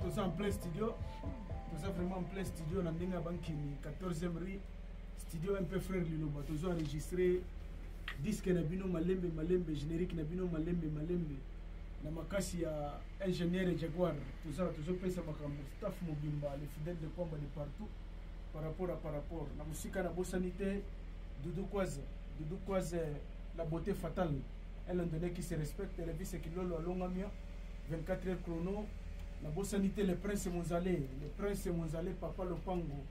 toza en plein studio. Toza vraiment en plein studio na ndenge ya bankini 14e rue. Studio peu frère liloba tozo enregistre disque na bino malembe malembe générique na bino malembe malembe. Na makasi ya ingénieur jaguar tozala tozopesa makambo. Staff mobimba le fidèle de kwamba de partout par rapport à par rapport. Na mosika nabosani te dudu kwaze dudu kwaze la beauté fatale. Un londonais qui se respecte le vice kilolo alongamia 24 heures chrono nabosani te le prince monzale le prince monzale papa lopango.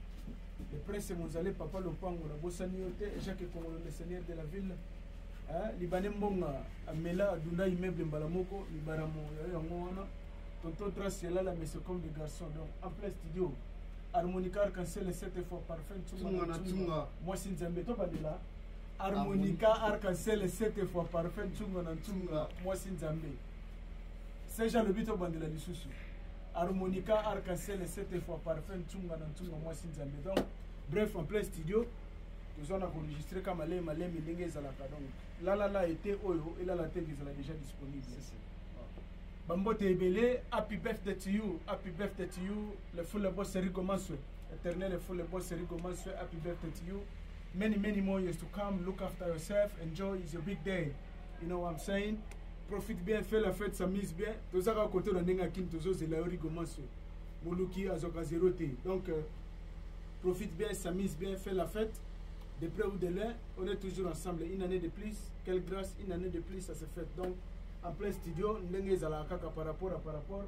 Le prince monzale papa lopango nabosani yo te jacques kongolo le seigneur de la ville hein, libane mbonga amela adunda immeuble mbala moko libaramo yayo yango wana tonton trace elala monsieur comme des garçons. Donc en plein studio harmonica arc-en-ciel sept fois parfum na tsunga. mwasi nzambe tobandela harmonica. Arc-en-ciel sept fois parfum ntunga na ntunga mwasi nzambe serge alobi tobandela lisusu. Harmonica arc-en-ciel sept fois parfum ntunga na ntunga mwasi nzambe. Donc bref en plein studio toza na koenregistre ka malemi malemi ndenge ezalaka. Donc lalala ete oyo elala te ezala déjà disponible. Bambote ebele happy birthday to you happy birthday to you. Le full boss Rico Manswe eternel le full boss Rico Manswe happy birthday to you. Many many more years to come. Look after yourself. Enjoy. Is your big day. You know what I'm saying profite bien fais la fête s'amuse bien. Tozaka kote na ndenge akini tozozela yo Rico Manswe moluki azoka zero donc euh, profite bien s'amuse bien fais la fête. De près ou de loin on est toujours ensemble. Une année de plus quelle grâce une année de plus ça se fait donc en plein studio ndenge ezalaka kaka par rapport à par rapport.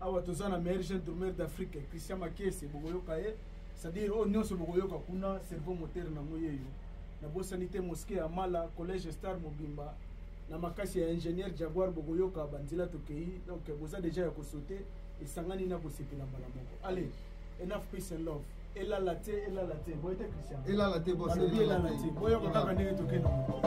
Awa toza na meilleur jeune d'afrique christian makese bokoyoka c'est-à-dire oyo nyonso bokoyoka kuna cerveau moteur nango yeyo nabosani te moske ya mala collège star mobimba na makasi ya ingénieur jaguar bokoyoka banzela tokei. Donc boza déjà ya kosaute esangani na kosepela mbala moko. Allez enough peace and love. Elala te elala te boye te christian. Elala te balobi elala te. boyoka kaka ndenge tokei nango